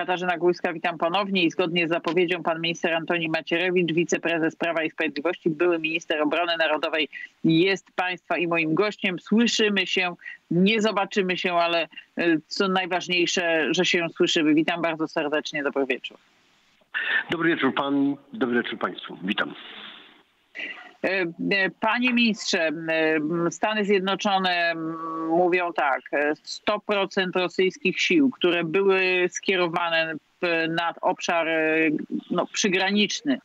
Katarzyna Górska, witam ponownie i zgodnie z zapowiedzią pan minister Antoni Macierewicz, wiceprezes Prawa i Sprawiedliwości, były minister obrony narodowej jest państwa i moim gościem. Słyszymy się, nie zobaczymy się, ale y, co najważniejsze, że się słyszymy. Witam bardzo serdecznie, dobry wieczór. Dobry wieczór pan, dobry wieczór państwu. Witam. E, e, panie ministrze, e, Stany Zjednoczone mówią tak, 100% rosyjskich sił, które były skierowane na obszar no, przygraniczny,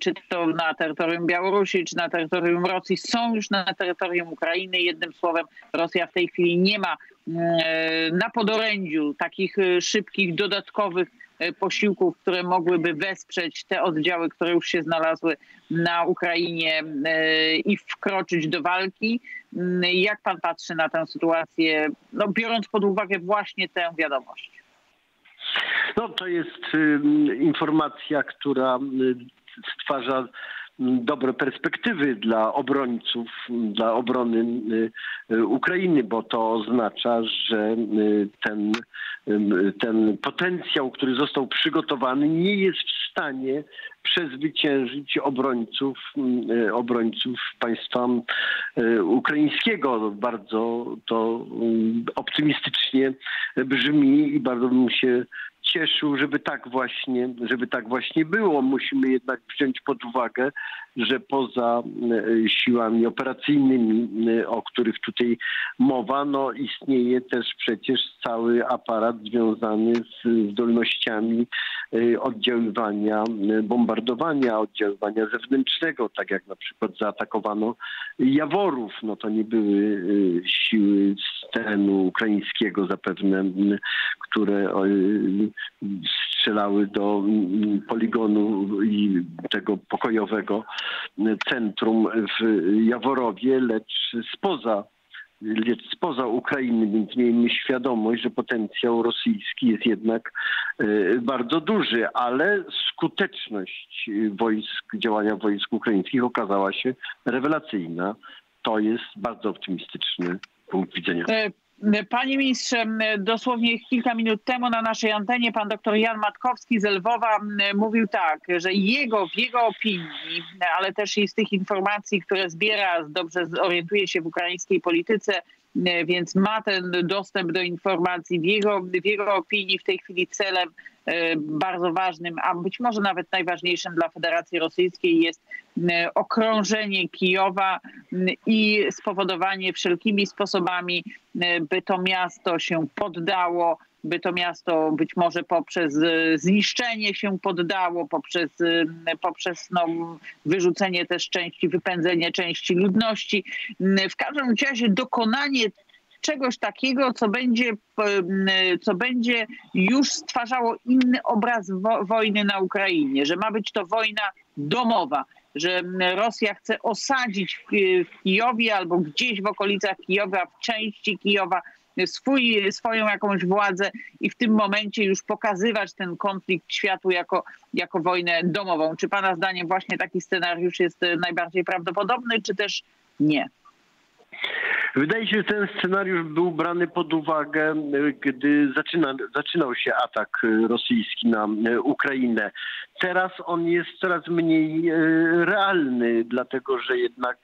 czy to na terytorium Białorusi, czy na terytorium Rosji, są już na terytorium Ukrainy. Jednym słowem, Rosja w tej chwili nie ma na podorędziu takich szybkich, dodatkowych posiłków, które mogłyby wesprzeć te oddziały, które już się znalazły na Ukrainie e, i wkroczyć do walki. Mm, jak pan patrzy na tę sytuację, no, biorąc pod uwagę właśnie tę wiadomość? No to jest informacja, która y, stwarza dobre perspektywy dla obrońców, dla obrony y, Ukrainy, bo to oznacza, że ten ten potencjał, który został przygotowany, nie jest w stanie przezwyciężyć obrońców, obrońców państwa ukraińskiego. Bardzo to optymistycznie brzmi i bardzo bym się cieszył, żeby tak właśnie, żeby tak właśnie było. Musimy jednak wziąć pod uwagę, że poza e, siłami operacyjnymi, e, o których tutaj mowa, no istnieje też przecież cały aparat związany z zdolnościami e, oddziaływania, bombardowania, oddziaływania zewnętrznego, tak jak na przykład zaatakowano Jaworów. No to nie były siły z terenu ukraińskiego zapewne, które strzelały do poligonu i tego pokojowego centrum w Jaworowie, lecz spoza lecz spoza Ukrainy, więc miejmy świadomość, że potencjał rosyjski jest jednak e, bardzo duży, ale skuteczność wojsk, działania wojsk ukraińskich okazała się rewelacyjna. To jest bardzo optymistyczny punkt widzenia. Panie ministrze, dosłownie kilka minut temu na naszej antenie pan dr Jan Matkowski z Lwowa mówił tak, że jego, w jego opinii, ale też i z tych informacji, które zbiera, dobrze orientuje się w ukraińskiej polityce, więc ma ten dostęp do informacji. W jego, w jego opinii w tej chwili celem e, bardzo ważnym, a być może nawet najważniejszym dla Federacji Rosyjskiej jest e, okrążenie Kijowa i spowodowanie wszelkimi sposobami, e, by to miasto się poddało by to miasto być może poprzez e, zniszczenie się poddało, poprzez, e, poprzez no, wyrzucenie też części, wypędzenie części ludności. W każdym razie dokonanie czegoś takiego, co będzie, co będzie już stwarzało inny obraz wo wojny na Ukrainie, że ma być to wojna domowa, że Rosja chce osadzić w Kijowie albo gdzieś w okolicach Kijowa, w części Kijowa swój, swoją jakąś władzę i w tym momencie już pokazywać ten konflikt światu jako, jako wojnę domową. Czy Pana zdaniem właśnie taki scenariusz jest najbardziej prawdopodobny, czy też nie? Wydaje się, że ten scenariusz był brany pod uwagę, gdy zaczyna, zaczynał się atak rosyjski na Ukrainę. Teraz on jest coraz mniej e, realny, dlatego że jednak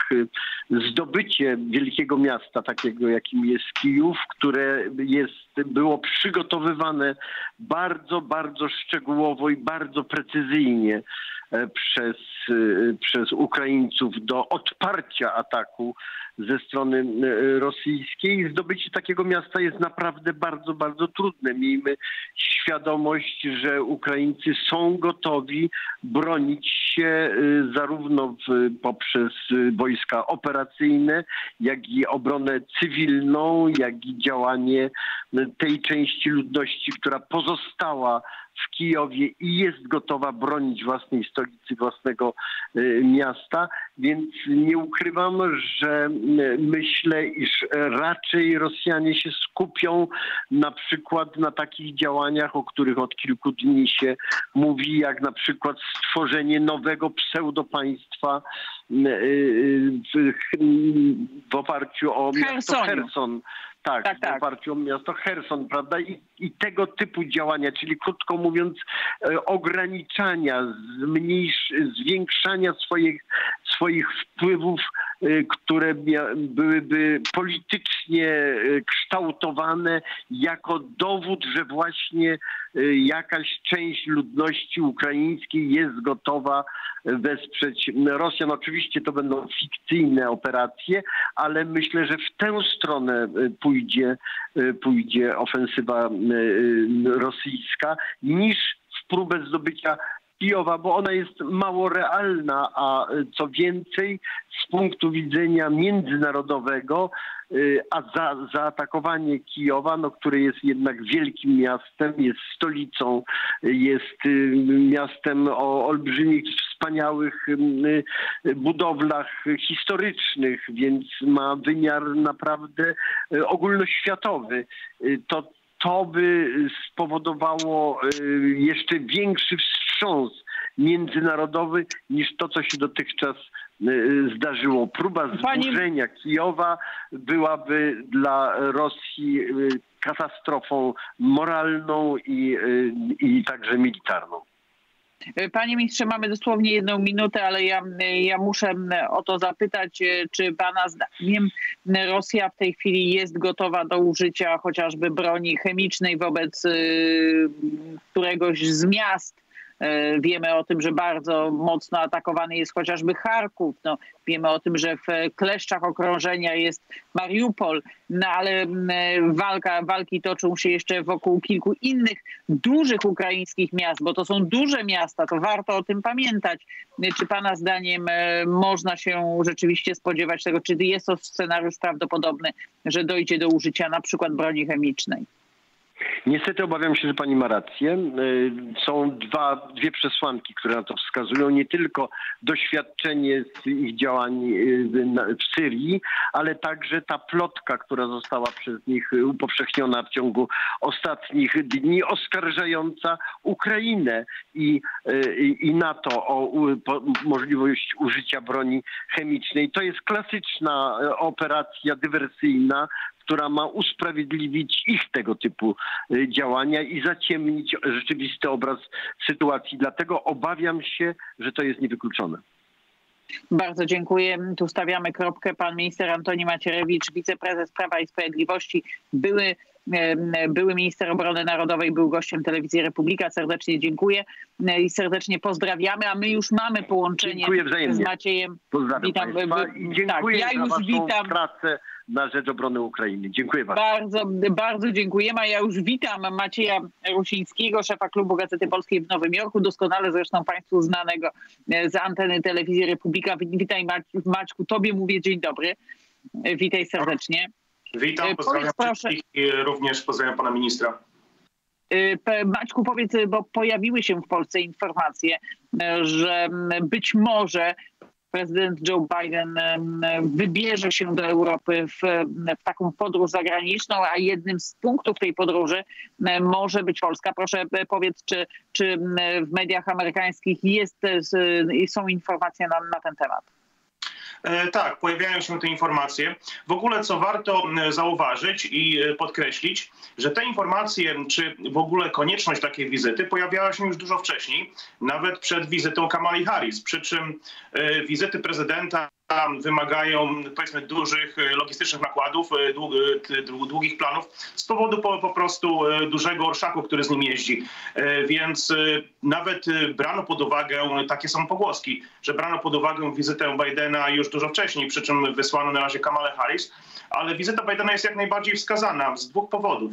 zdobycie wielkiego miasta, takiego jakim jest Kijów, które jest, było przygotowywane bardzo, bardzo szczegółowo i bardzo precyzyjnie e, przez, e, przez Ukraińców do odparcia ataku ze strony e, rosyjskiej. Zdobycie takiego miasta jest naprawdę bardzo, bardzo trudne. Miejmy świadomość, że Ukraińcy są gotowi bronić się e, zarówno w, poprzez wojska operacyjne, jak i obronę cywilną, jak i działanie tej części ludności, która pozostała w Kijowie i jest gotowa bronić własnej stolicy, własnego y, miasta, więc nie ukrywam, że y, myślę, iż raczej Rosjanie się skupią na przykład na takich działaniach, o których od kilku dni się mówi, jak na przykład stworzenie nowego pseudopaństwa y, w, w oparciu o miasto Herson Tak, tak, w tak. oparciu o miasto Herson, prawda? I, I, tego typu działania, czyli krótko mówiąc, e, ograniczania, zmniejsz, zwiększania swoich, swoich wpływów, które byłyby politycznie e, kształtowane jako dowód, że właśnie jakaś część ludności ukraińskiej jest gotowa wesprzeć Rosjan. Oczywiście to będą fikcyjne operacje, ale myślę, że w tę stronę pójdzie, pójdzie ofensywa rosyjska niż w próbę zdobycia Kijowa, bo ona jest mało realna, a co więcej z punktu widzenia międzynarodowego, y, a za, zaatakowanie Kijowa, no, które jest jednak wielkim miastem, jest stolicą, jest y, miastem o olbrzymich, wspaniałych y, budowlach historycznych, więc ma wymiar naprawdę ogólnoświatowy. To to by spowodowało jeszcze większy wstrząs międzynarodowy niż to, co się dotychczas y, zdarzyło. Próba zburzenia Kijowa byłaby dla Rosji y, katastrofą moralną i, y, i także militarną. Panie ministrze, mamy dosłownie jedną minutę, ale ja, ja muszę o to zapytać, czy pana zdaniem Rosja w tej chwili jest gotowa do użycia chociażby broni chemicznej wobec któregoś z miast, E, wiemy o tym, że bardzo mocno atakowany jest chociażby Charków. No, wiemy o tym, że w kleszczach okrążenia jest Mariupol, no ale walka, walki toczą się jeszcze wokół kilku innych dużych ukraińskich miast, bo to są duże miasta, to warto o tym pamiętać. Czy Pana zdaniem e, można się rzeczywiście spodziewać tego, czy jest to scenariusz prawdopodobny, że dojdzie do użycia na przykład broni chemicznej? Niestety obawiam się, że pani ma rację. Y, są dwa, dwie przesłanki, które na to wskazują. Nie tylko doświadczenie z ich działań y, w Syrii, ale także ta plotka, która została przez nich upowszechniona w ciągu ostatnich dni, oskarżająca Ukrainę i, y, i NATO o możliwość użycia broni chemicznej. To jest klasyczna operacja dywersyjna, która ma usprawiedliwić ich tego typu y, działania i zaciemnić rzeczywisty obraz sytuacji. Dlatego obawiam się, że to jest niewykluczone. Bardzo dziękuję. Tu stawiamy kropkę. Pan minister Antoni Macierewicz, wiceprezes Prawa i Sprawiedliwości, były, były minister obrony narodowej, był gościem telewizji Republika. Serdecznie dziękuję i serdecznie pozdrawiamy, a my już mamy połączenie z Maciejem. Pozdrawiam witam. Państwa i dziękuję tak, ja już witam. pracę na rzecz obrony Ukrainy. Dziękuję bardzo. Bardzo, bardzo dziękujemy. A ja już witam Macieja Rusińskiego, szefa klubu Gazety Polskiej w Nowym Jorku, doskonale zresztą Państwu znanego e, z anteny telewizji Republika. Witaj Maćku, Tobie mówię dzień dobry. E, witaj serdecznie. Witam, e, pozdrawiam proszę. i również pozdrawiam pana ministra. Maćku, powiedz, bo pojawiły się w Polsce informacje, że być może prezydent Joe Biden wybierze się do Europy w, w, taką podróż zagraniczną, a jednym z punktów tej podróży może być Polska. Proszę e, powiedz, czy, czy w mediach amerykańskich jest, są informacje na, na ten temat? E, tak, pojawiają się te informacje. W ogóle co warto zauważyć i e, podkreślić, że te informacje, czy w ogóle konieczność takiej wizyty pojawiała się już dużo wcześniej, nawet przed wizytą Kamali Harris. Przy czym e, wizyty prezydenta wymagają powiedzmy dużych e, logistycznych nakładów, e, długich planów z powodu po, po prostu e, dużego orszaku, który z nim jeździ. Więc nawet brano pod uwagę, takie są pogłoski, że brano pod uwagę wizytę Bidena już dużo wcześniej, przy czym wysłano na razie Kamale Harris ale wizyta Bidena jest jak najbardziej wskazana z dwóch powodów.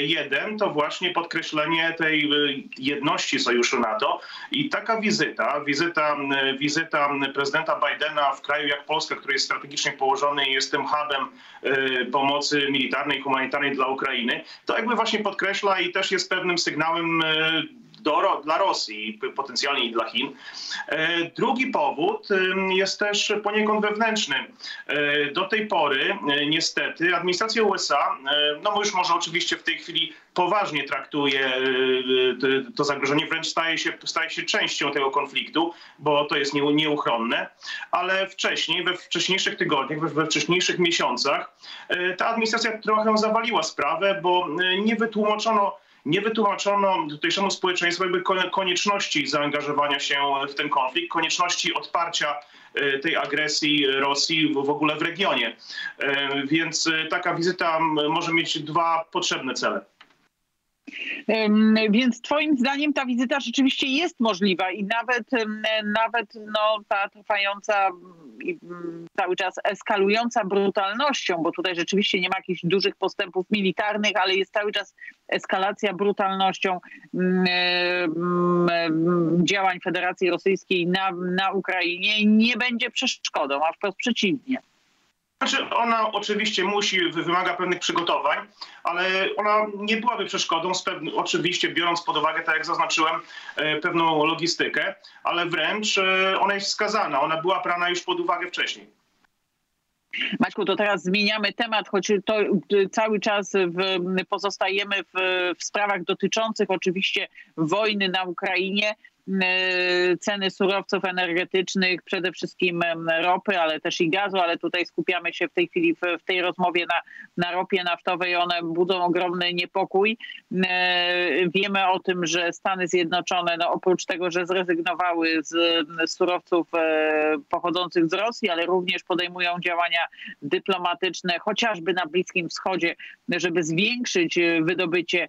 Jeden to właśnie podkreślenie tej jedności sojuszu NATO i taka wizyta, wizyta, wizyta prezydenta Bidena w kraju jak Polska, który jest strategicznie położony i jest tym hubem pomocy militarnej, humanitarnej dla Ukrainy, to jakby właśnie podkreśla i też jest pewnym sygnałem do, dla Rosji, potencjalnie i dla Chin. Drugi powód jest też poniekąd wewnętrzny. Do tej pory niestety administracja USA, no już może oczywiście w tej chwili poważnie traktuje to zagrożenie, wręcz staje się, staje się częścią tego konfliktu, bo to jest nieuchronne, ale wcześniej, we wcześniejszych tygodniach, we wcześniejszych miesiącach ta administracja trochę zawaliła sprawę, bo nie wytłumaczono nie wytłumaczono tutejszemu społeczeństwu jakby konieczności zaangażowania się w ten konflikt, konieczności odparcia e, tej agresji Rosji w ogóle w regionie. E, więc e, taka wizyta może mieć dwa potrzebne cele. Więc twoim zdaniem ta wizyta rzeczywiście jest możliwa i nawet, nawet no, ta trwająca cały czas eskalująca brutalnością, bo tutaj rzeczywiście nie ma jakichś dużych postępów militarnych, ale jest cały czas eskalacja brutalnością działań Federacji Rosyjskiej na, na Ukrainie nie będzie przeszkodą, a wprost przeciwnie. Znaczy ona oczywiście musi, wymaga pewnych przygotowań, ale ona nie byłaby przeszkodą, oczywiście biorąc pod uwagę, tak jak zaznaczyłem, e, pewną logistykę, ale wręcz e, ona jest wskazana, ona była brana już pod uwagę wcześniej. Maćku, to teraz zmieniamy temat, choć to cały czas w, pozostajemy w, w sprawach dotyczących oczywiście wojny na Ukrainie. E, ceny surowców energetycznych, przede wszystkim ropy, ale też i gazu, ale tutaj skupiamy się w tej chwili w, w tej rozmowie na, na ropie naftowej. One budzą ogromny niepokój. E, wiemy o tym, że Stany Zjednoczone, no oprócz tego, że zrezygnowały z, z surowców e, pochodzących z Rosji, ale również podejmują działania dyplomatyczne, chociażby na Bliskim Wschodzie, żeby zwiększyć wydobycie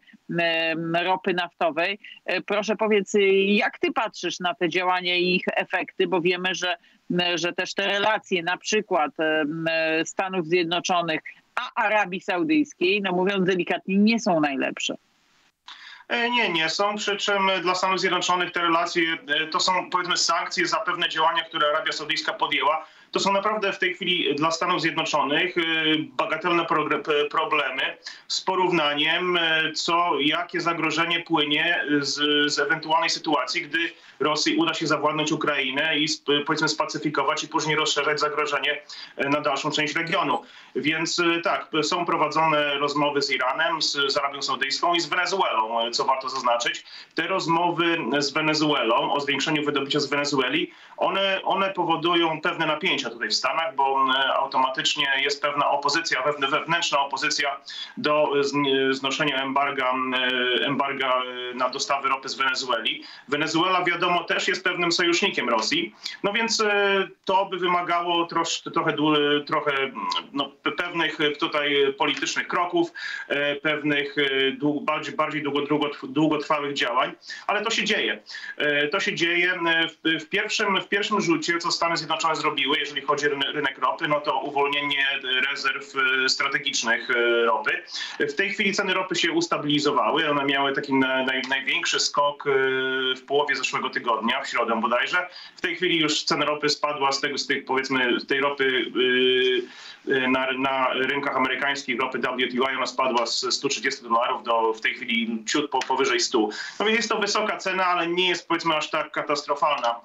ropy naftowej. Proszę powiedz, jak ty patrzysz na te działania i ich efekty, bo wiemy, że, że też te relacje na przykład Stanów Zjednoczonych a Arabii Saudyjskiej, no mówiąc delikatnie, nie są najlepsze. E, nie, nie są, przy czym dla Stanów Zjednoczonych te relacje e, to są powiedzmy sankcje za pewne działania, które Arabia Saudyjska podjęła to są naprawdę w tej chwili dla Stanów Zjednoczonych y, bagatelne problemy z porównaniem, y, co, jakie zagrożenie płynie z, z ewentualnej sytuacji, gdy Rosji uda się zawładnąć Ukrainę i powiedzmy spacyfikować i później rozszerzać zagrożenie y, na dalszą część regionu. Więc tak, są prowadzone rozmowy z Iranem, z, z Arabią Saudyjską i z Wenezuelą, co warto zaznaczyć. Te rozmowy z Wenezuelą o zwiększeniu wydobycia z Wenezueli, one, one powodują pewne napięcie tutaj w Stanach, bo e, automatycznie jest pewna opozycja, wewnętrzna opozycja do znoszenia embarga, e, embarga e, na dostawy ropy z Wenezueli. Wenezuela wiadomo też jest pewnym sojusznikiem Rosji, no więc to by wymagało trosz, trochę, trochę no, pewnych tutaj politycznych kroków, pewnych bardziej, bardziej długotrwałych działań, ale to się dzieje. To się dzieje w, w, pierwszym, w pierwszym rzucie, co Stany Zjednoczone zrobiły, jeżeli chodzi o rynek ropy, no to uwolnienie rezerw e, strategicznych e, ropy. W tej chwili ceny ropy się ustabilizowały. One miały taki naj, największy skok e, w połowie zeszłego tygodnia, w środę bodajże. W tej chwili już cena ropy spadła z, tego, z tych, powiedzmy, tej ropy na, na rynkach amerykańskich ropy WTI ona spadła z 130 dolarów do w tej chwili ciut po, powyżej 100. No więc jest to wysoka cena, ale nie jest powiedzmy aż tak katastrofalna.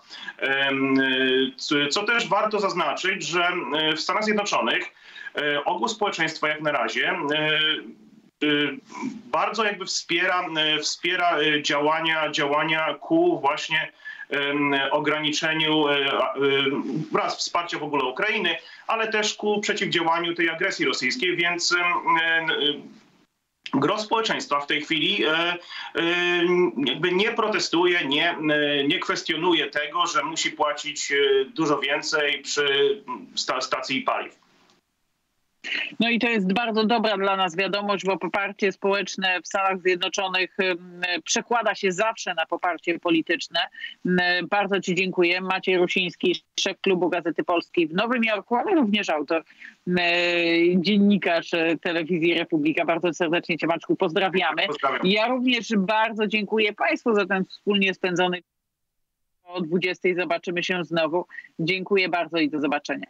Co też warto zaznaczyć, że w Stanach Zjednoczonych e, ogół społeczeństwa jak na razie e, bardzo jakby wspiera, wspiera działania, działania ku właśnie ograniczeniu raz wsparcia w ogóle Ukrainy, ale też ku przeciwdziałaniu tej agresji rosyjskiej, więc gro społeczeństwa w tej chwili jakby nie protestuje, nie, nie kwestionuje tego, że musi płacić dużo więcej przy stacji paliw. No i to jest bardzo dobra dla nas wiadomość, bo poparcie społeczne w Stanach Zjednoczonych przekłada się zawsze na poparcie polityczne. Bardzo Ci dziękuję. Maciej Rusiński, szef klubu Gazety Polskiej w Nowym Jorku, ale również autor, dziennikarz telewizji Republika. Bardzo serdecznie Cię Maczku pozdrawiamy. Pozdrawiam. Ja również bardzo dziękuję Państwu za ten wspólnie spędzony o 20 zobaczymy się znowu. Dziękuję bardzo i do zobaczenia.